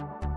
you